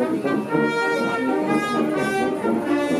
Thank you.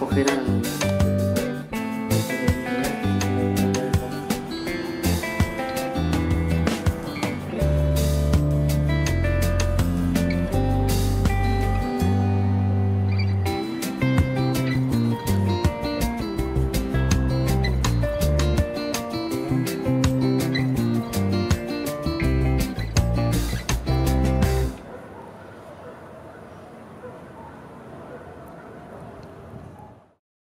我黑了